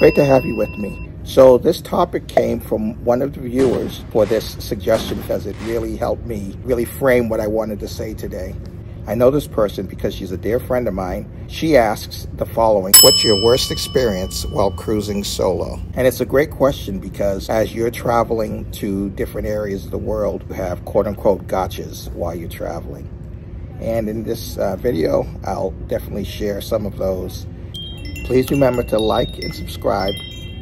Great to have you with me. So this topic came from one of the viewers for this suggestion because it really helped me really frame what I wanted to say today. I know this person because she's a dear friend of mine. She asks the following, what's your worst experience while cruising solo? And it's a great question because as you're traveling to different areas of the world, you have quote unquote gotchas while you're traveling. And in this uh, video, I'll definitely share some of those. Please remember to like and subscribe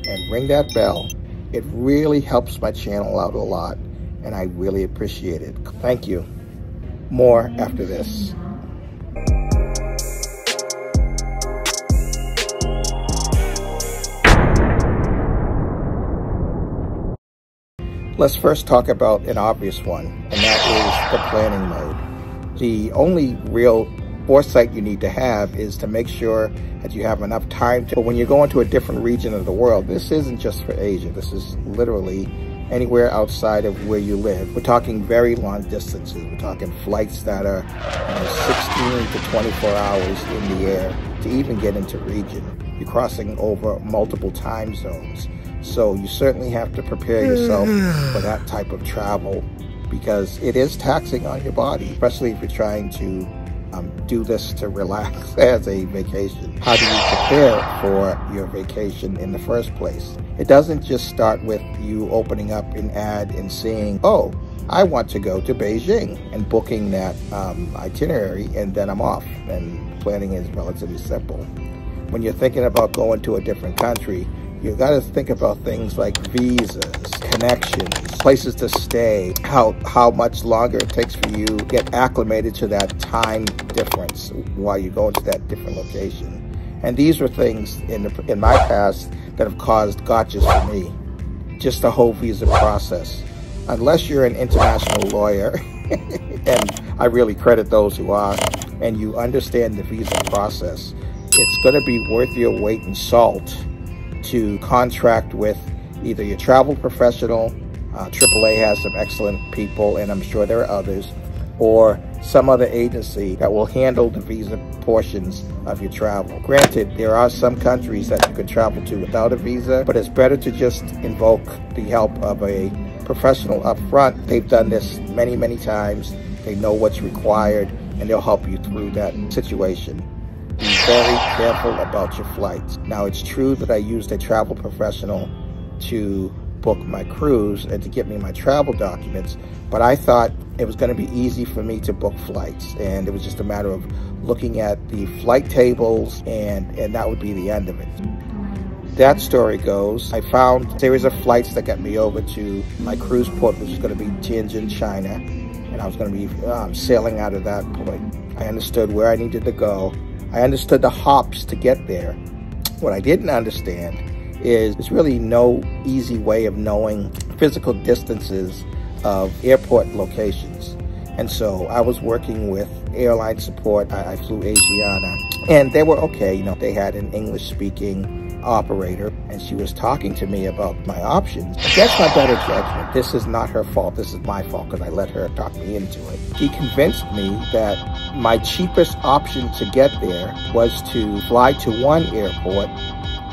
and ring that bell. It really helps my channel out a lot and I really appreciate it. Thank you. More after this. Let's first talk about an obvious one, and that is the planning mode. The only real foresight you need to have is to make sure that you have enough time to, but when you're going to a different region of the world, this isn't just for Asia, this is literally anywhere outside of where you live. We're talking very long distances. We're talking flights that are you know, 16 to 24 hours in the air to even get into region. You're crossing over multiple time zones. So you certainly have to prepare yourself for that type of travel because it is taxing on your body, especially if you're trying to um, do this to relax as a vacation? How do you prepare for your vacation in the first place? It doesn't just start with you opening up an ad and seeing, oh, I want to go to Beijing and booking that um, itinerary and then I'm off. And planning is relatively simple. When you're thinking about going to a different country, you got to think about things like visas, connections, places to stay, how how much longer it takes for you to get acclimated to that time difference while you go into that different location. And these were things in the, in my past that have caused gotchas for me. Just the whole visa process. Unless you're an international lawyer, and I really credit those who are, and you understand the visa process, it's going to be worth your weight in salt to contract with either your travel professional, uh, AAA has some excellent people, and I'm sure there are others, or some other agency that will handle the visa portions of your travel. Granted, there are some countries that you can travel to without a visa, but it's better to just invoke the help of a professional up front. They've done this many, many times. They know what's required, and they'll help you through that situation very careful about your flights. Now, it's true that I used a travel professional to book my cruise and to get me my travel documents, but I thought it was going to be easy for me to book flights, and it was just a matter of looking at the flight tables, and, and that would be the end of it. That story goes, I found a series of flights that got me over to my cruise port, which is going to be Tianjin, China, and I was going to be um, sailing out of that point. I understood where I needed to go, I understood the hops to get there. What I didn't understand is there's really no easy way of knowing physical distances of airport locations. And so I was working with airline support. I, I flew Asiana and they were okay. You know, they had an English speaking operator and she was talking to me about my options. That's my better judgment. This is not her fault. This is my fault because I let her talk me into it. She convinced me that my cheapest option to get there was to fly to one airport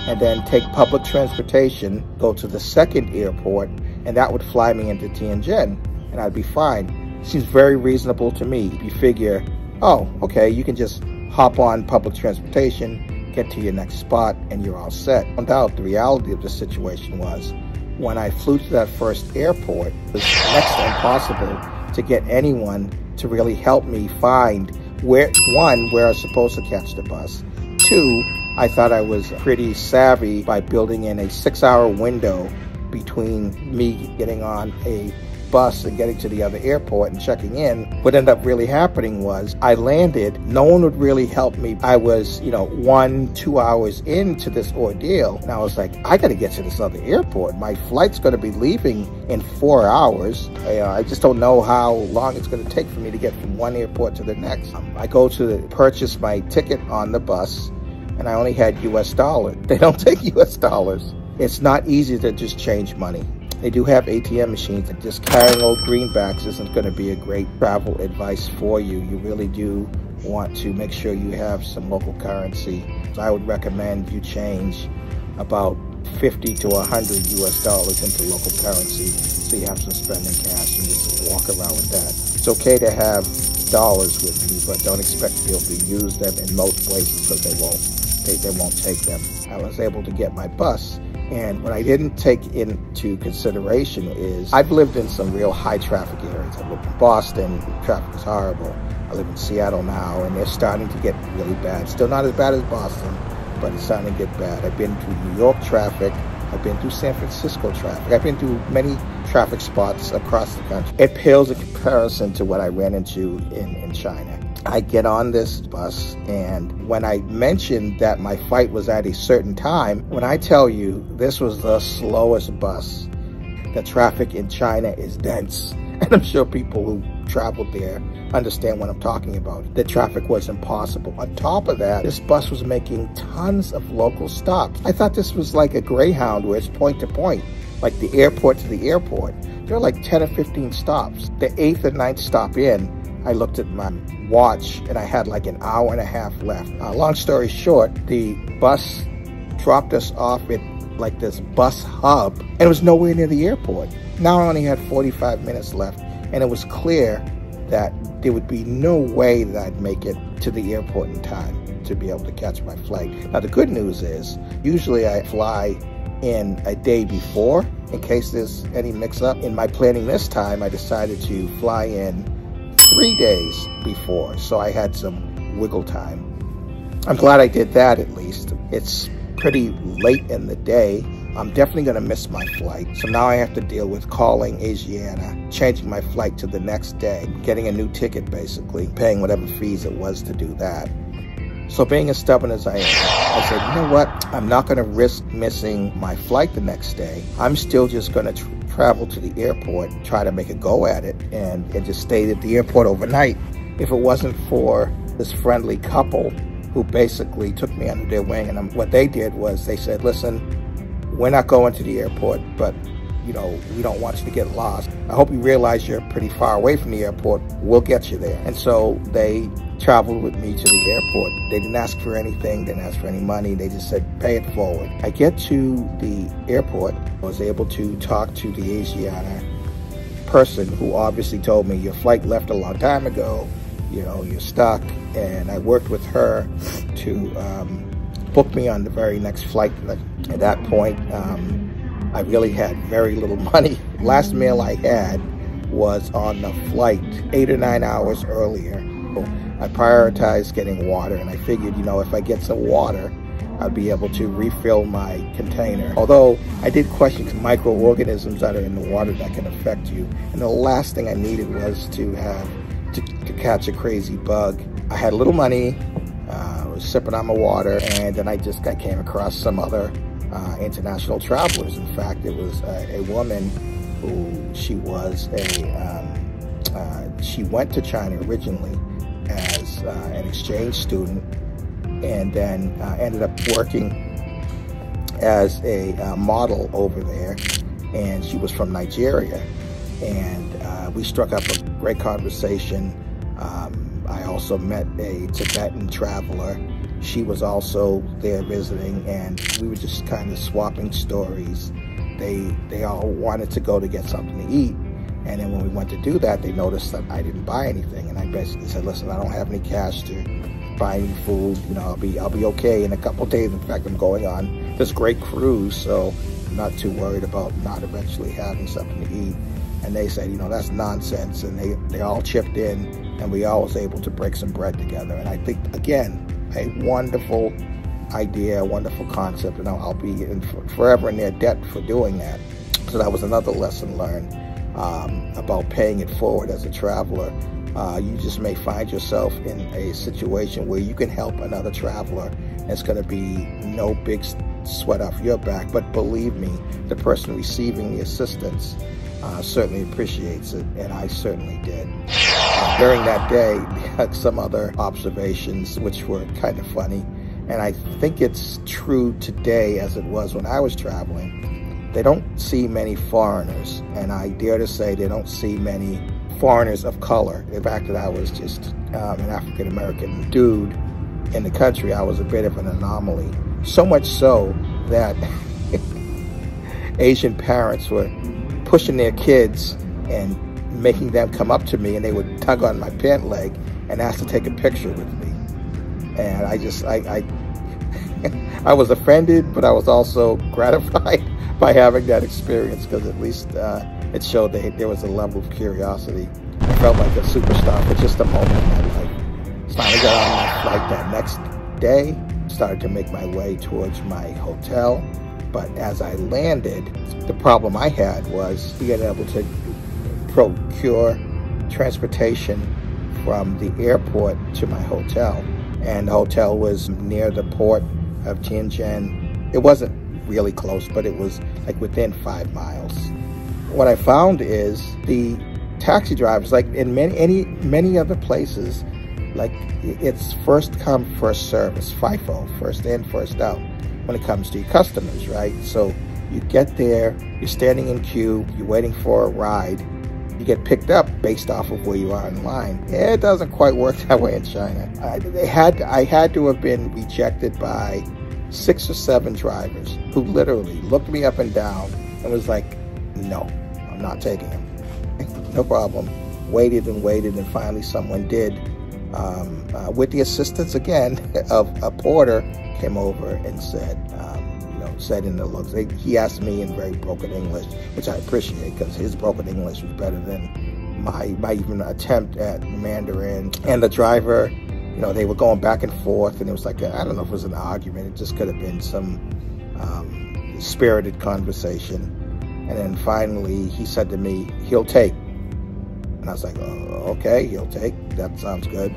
and then take public transportation, go to the second airport, and that would fly me into Tianjin and I'd be fine. Seems very reasonable to me. You figure, oh, okay, you can just hop on public transportation, get to your next spot, and you're all set. No doubt the reality of the situation was when I flew to that first airport, it was next to impossible to get anyone to really help me find where, one, where I was supposed to catch the bus. Two, I thought I was pretty savvy by building in a six hour window between me getting on a bus and getting to the other airport and checking in, what ended up really happening was I landed, no one would really help me. I was, you know, one, two hours into this ordeal. And I was like, I got to get to this other airport. My flight's going to be leaving in four hours. I, uh, I just don't know how long it's going to take for me to get from one airport to the next. Um, I go to purchase my ticket on the bus and I only had US dollars. They don't take US dollars. It's not easy to just change money. They do have ATM machines and just carrying old greenbacks isn't going to be a great travel advice for you. You really do want to make sure you have some local currency. So I would recommend you change about 50 to 100 US dollars into local currency so you have some spending cash and just walk around with that. It's okay to have dollars with you, but don't expect to be able to use them in most places because they won't, they, they won't take them. I was able to get my bus and what I didn't take into consideration is I've lived in some real high traffic areas. I lived in Boston, traffic is horrible. I live in Seattle now, and they're starting to get really bad. Still not as bad as Boston, but it's starting to get bad. I've been through New York traffic. I've been through San Francisco traffic. I've been through many traffic spots across the country. It pales in comparison to what I ran into in, in China. I get on this bus, and when I mentioned that my flight was at a certain time, when I tell you this was the slowest bus, the traffic in China is dense. And I'm sure people who traveled there understand what I'm talking about. The traffic was impossible. On top of that, this bus was making tons of local stops. I thought this was like a Greyhound where it's point to point, like the airport to the airport. There are like 10 or 15 stops. The eighth and ninth stop in, I looked at my watch and I had like an hour and a half left. Uh, long story short, the bus dropped us off at like this bus hub and it was nowhere near the airport. Now I only had 45 minutes left and it was clear that there would be no way that I'd make it to the airport in time to be able to catch my flight. Now the good news is usually I fly in a day before in case there's any mix up. In my planning this time, I decided to fly in three days before, so I had some wiggle time. I'm glad I did that at least. It's pretty late in the day. I'm definitely going to miss my flight. So now I have to deal with calling Asiana, changing my flight to the next day, getting a new ticket basically, paying whatever fees it was to do that. So being as stubborn as I am, I said, you know what? I'm not going to risk missing my flight the next day. I'm still just going to travel to the airport, try to make a go at it, and, and just stay at the airport overnight. If it wasn't for this friendly couple who basically took me under their wing, and what they did was they said, listen, we're not going to the airport, but you know, we don't want you to get lost. I hope you realize you're pretty far away from the airport. We'll get you there. And so they traveled with me to the airport. They didn't ask for anything, didn't ask for any money. They just said, pay it forward. I get to the airport. I was able to talk to the Asiana person who obviously told me your flight left a long time ago. You know, you're stuck. And I worked with her to um, book me on the very next flight. At that point, um, I really had very little money. Last meal I had was on the flight eight or nine hours earlier. I prioritized getting water and I figured, you know, if I get some water, I'd be able to refill my container. Although I did question some microorganisms that are in the water that can affect you. And the last thing I needed was to have to, to catch a crazy bug. I had a little money, uh, I was sipping on my water, and then I just I came across some other uh, international travelers. In fact, it was a, a woman who she was a, um, uh, she went to China originally as uh, an exchange student and then uh, ended up working as a uh, model over there. And she was from Nigeria. And uh, we struck up a great conversation. Um, I also met a Tibetan traveler she was also there visiting and we were just kind of swapping stories. They, they all wanted to go to get something to eat. And then when we went to do that, they noticed that I didn't buy anything. And I basically said, listen, I don't have any cash to buy any food. You know, I'll be, I'll be okay in a couple days. In fact, I'm going on this great cruise. So I'm not too worried about not eventually having something to eat. And they said, you know, that's nonsense. And they, they all chipped in and we all was able to break some bread together. And I think, again, a wonderful idea, a wonderful concept, and I'll, be in for, forever in their debt for doing that. So that was another lesson learned um, about paying it forward as a traveler. Uh, you just may find yourself in a situation where you can help another traveler. It's going to be no big sweat off your back, but believe me, the person receiving the assistance uh, certainly appreciates it, and I certainly did. During that day, had some other observations which were kind of funny, and I think it's true today as it was when I was traveling. They don't see many foreigners, and I dare to say they don't see many foreigners of color. The fact that I was just um, an African-American dude in the country, I was a bit of an anomaly. So much so that Asian parents were pushing their kids and making them come up to me and they would tug on my pant leg and ask to take a picture with me. And I just, I, I, I was offended, but I was also gratified by having that experience because at least uh, it showed that there was a level of curiosity. I felt like a superstar for just a moment in my life. Got on my flight that next day, started to make my way towards my hotel. But as I landed, the problem I had was being able to procure transportation from the airport to my hotel. And the hotel was near the port of Tianjin. It wasn't really close, but it was like within five miles. What I found is the taxi drivers, like in many any many other places, like it's first come, first service, FIFO, first in, first out, when it comes to your customers, right? So you get there, you're standing in queue, you're waiting for a ride, you get picked up based off of where you are in line. It doesn't quite work that way in China. I had I had to have been rejected by six or seven drivers who literally looked me up and down and was like, "No, I'm not taking him." no problem. Waited and waited, and finally someone did. Um, uh, with the assistance again of a porter, came over and said, said in the looks. He asked me in very broken English, which I appreciate because his broken English was better than my, my even attempt at Mandarin. And the driver, you know, they were going back and forth, and it was like, I don't know if it was an argument. It just could have been some um, spirited conversation. And then finally, he said to me, he'll take. And I was like, oh, okay, he'll take. That sounds good.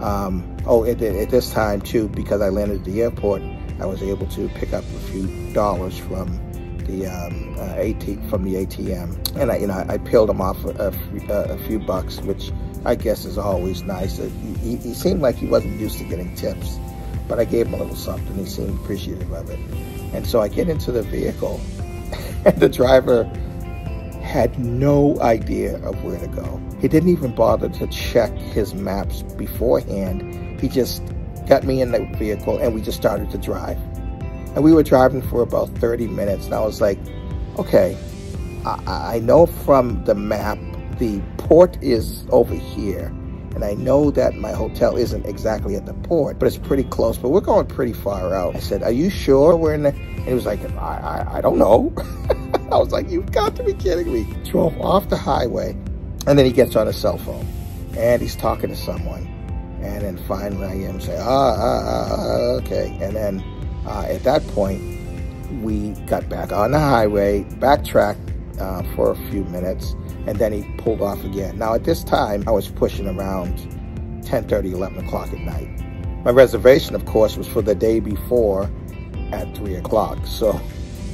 Um, oh, at this time, too, because I landed at the airport, I was able to pick up a few dollars from the um, uh, AT from the ATM, and I, you know, I peeled him off a, a, a few bucks, which I guess is always nice. He, he, seemed like he wasn't used to getting tips, but I gave him a little something. He seemed appreciative of it, and so I get into the vehicle, and the driver had no idea of where to go. He didn't even bother to check his maps beforehand. He just got me in the vehicle, and we just started to drive. And we were driving for about 30 minutes, and I was like, okay, I, I know from the map the port is over here, and I know that my hotel isn't exactly at the port, but it's pretty close, but we're going pretty far out. I said, are you sure we're in the, and he was like, I, I, I don't know. I was like, you've got to be kidding me. Drove off the highway, and then he gets on his cell phone, and he's talking to someone. And then finally I him say, ah, ah, ah, ah okay. And then uh, at that point, we got back on the highway, backtracked uh, for a few minutes, and then he pulled off again. Now at this time, I was pushing around 10, 30, 11 o'clock at night. My reservation, of course, was for the day before at 3 o'clock. So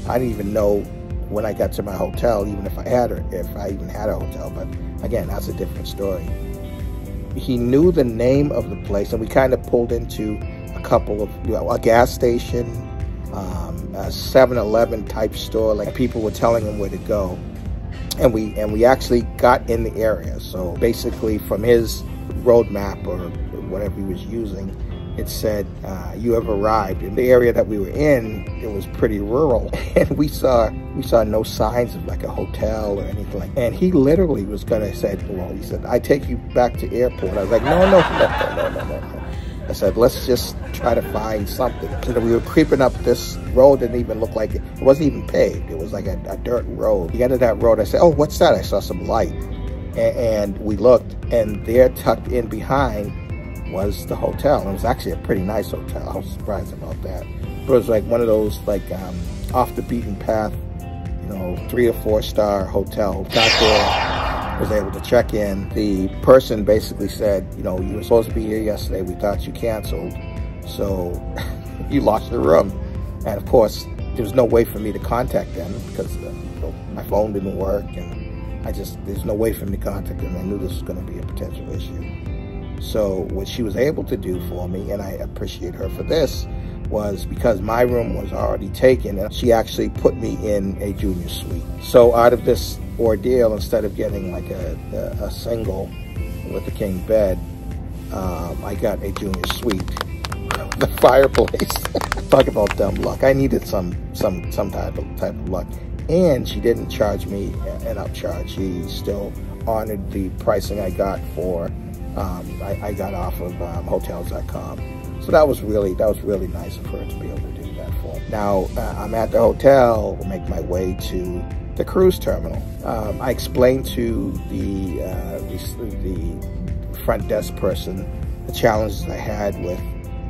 I didn't even know when I got to my hotel, even if I had a, if I even had a hotel. But again, that's a different story he knew the name of the place, and we kind of pulled into a couple of you know, a gas station, um, a 7-Eleven type store. Like people were telling him where to go, and we and we actually got in the area. So basically, from his road map or whatever he was using, it said uh, you have arrived in the area that we were in it was pretty rural. And we saw we saw no signs of like a hotel or anything like and he literally was gonna say well he said i take you back to airport. I was like no no no no no no no i said let's just try to find something. So we were creeping up this road didn't even look like it, it wasn't even paved. It was like a, a dirt road. The end of that road i said oh what's that? I saw some light. And, and we looked and there tucked in behind was the hotel. It was actually a pretty nice hotel. I was surprised about that. But it was like one of those like um, off the beaten path, you know, three or four star hotel. Got there, was able to check in. The person basically said, you know, you were supposed to be here yesterday. We thought you canceled. So you lost your room. And of course, there was no way for me to contact them because uh, you know, my phone didn't work and I just, there's no way for me to contact them. I knew this was going to be a potential issue. So what she was able to do for me, and I appreciate her for this, was because my room was already taken, she actually put me in a junior suite. So out of this ordeal, instead of getting like a, a, a single with a king bed, um, I got a junior suite. the fireplace. Talk about dumb luck. I needed some some some type of type of luck. And she didn't charge me an upcharge. She still honored the pricing I got for, um, I, I, got off of um, hotels.com. So that was really, that was really nice of her to be able to do that for me. Now, uh, I'm at the hotel, make my way to the cruise terminal. Um, I explained to the, uh, the front desk person the challenges I had with,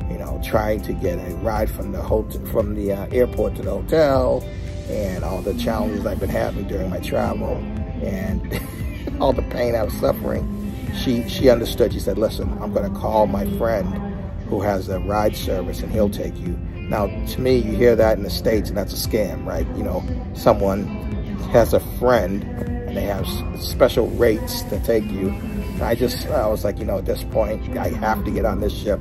you know, trying to get a ride from the hotel, from the uh, airport to the hotel, and all the challenges I've been having during my travel, and all the pain I was suffering. She she understood. She said, "Listen, I'm going to call my friend who has a ride service, and he'll take you." Now, to me, you hear that in the states, and that's a scam, right? You know, someone has a friend, and they have special rates to take you I just, I was like, you know, at this point, I have to get on this ship.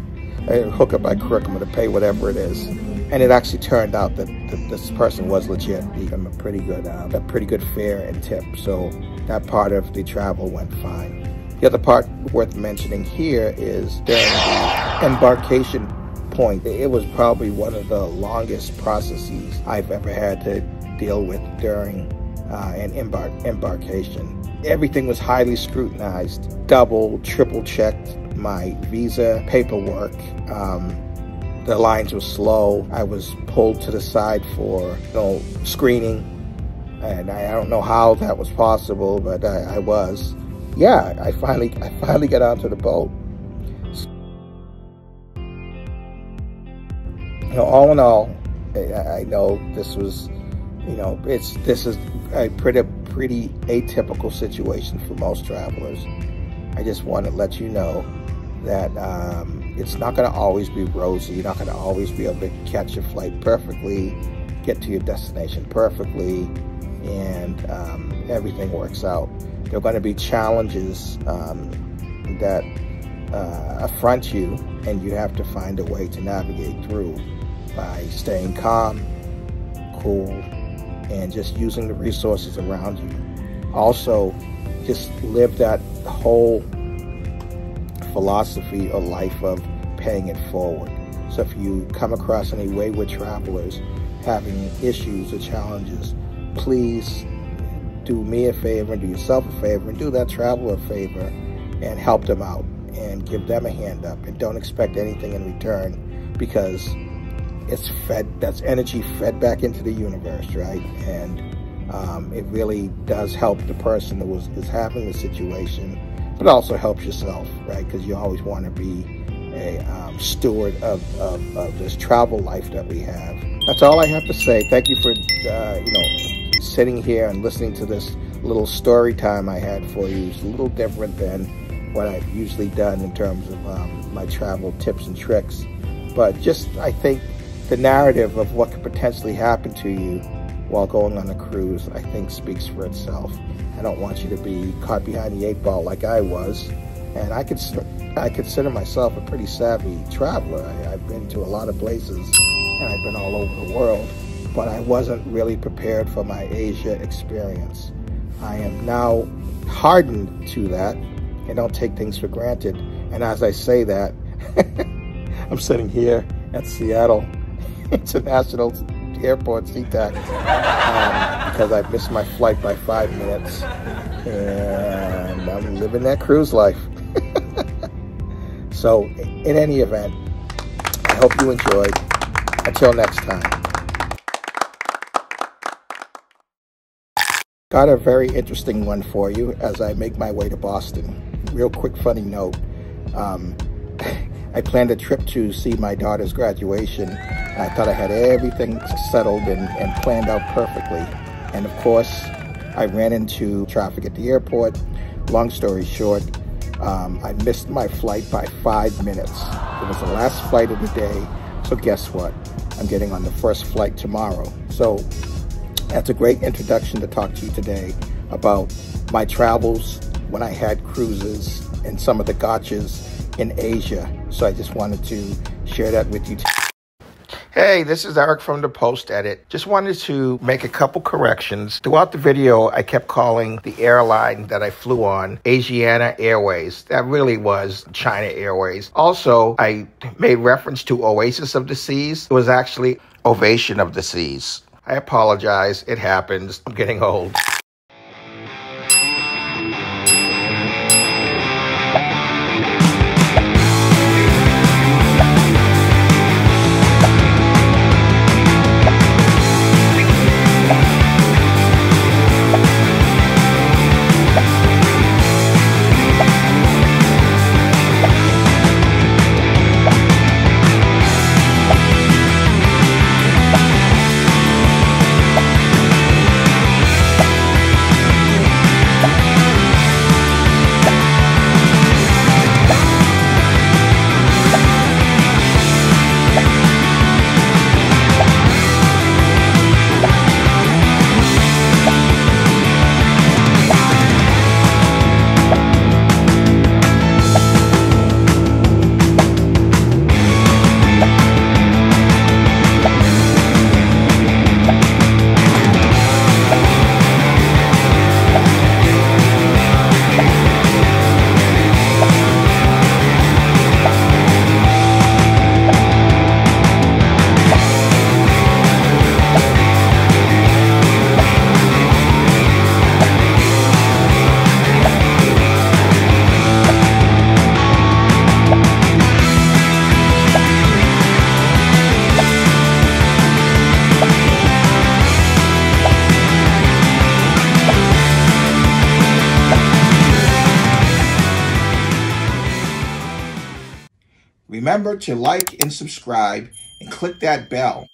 Hook up by crook, I'm going to pay whatever it is. And it actually turned out that, this person was legit. He gave a pretty good, uh, a pretty good fare and tip. So that part of the travel went fine. The other part worth mentioning here is during the embarkation point, it was probably one of the longest processes I've ever had to deal with during uh, an embark embarkation Everything was highly scrutinized, double, triple checked my visa paperwork. Um, the lines were slow. I was pulled to the side for you know, screening. And I, don't know how that was possible, but I, I was. Yeah, I finally, I finally got onto the boat. You know, all in all, I, I know this was, you know, it's this is a pretty pretty atypical situation for most travelers. I just want to let you know that um, it's not going to always be rosy. You're not going to always be able to catch your flight perfectly, get to your destination perfectly, and um, everything works out. There are going to be challenges um, that uh, affront you, and you have to find a way to navigate through by staying calm, cool, and just using the resources around you. Also, just live that whole philosophy of life of paying it forward. So if you come across any wayward travelers having issues or challenges, please do me a favor and do yourself a favor and do that traveler a favor and help them out and give them a hand up and don't expect anything in return because it's fed, that's energy fed back into the universe, right? And um, it really does help the person that was is having the situation, but also helps yourself, right? Because you always want to be a um, steward of, of, of, this travel life that we have. That's all I have to say. Thank you for, uh, you know, sitting here and listening to this little story time I had for you. is a little different than what I've usually done in terms of um, my travel tips and tricks. But just, I think, the narrative of what could potentially happen to you while going on a cruise, I think speaks for itself. I don't want you to be caught behind the eight ball like I was. And I consider, I consider myself a pretty savvy traveler. I, have been to a lot of places and I've been all over the world, but I wasn't really prepared for my Asia experience. I am now hardened to that and don't take things for granted. And as I say that, I'm sitting here at Seattle International Airport, SeaTac, um, because I missed my flight by five minutes. And I'm living that cruise life. so, in any event, I hope you enjoyed. Until next time. Got a very interesting one for you as I make my way to Boston. Real quick funny note. Um, I planned a trip to see my daughter's graduation I thought I had everything settled and, and planned out perfectly. And of course, I ran into traffic at the airport. Long story short, um, I missed my flight by five minutes. It was the last flight of the day. So guess what? I'm getting on the first flight tomorrow. So that's a great introduction to talk to you today about my travels when I had cruises and some of the gotchas in Asia. So I just wanted to share that with you. Hey, this is Eric from the Post Edit. Just wanted to make a couple corrections. Throughout the video, I kept calling the airline that I flew on Asiana Airways. That really was China Airways. Also, I made reference to Oasis of the Seas. It was actually Ovation of the Seas. I apologize. It happens. I'm getting old. Remember to like and subscribe and click that bell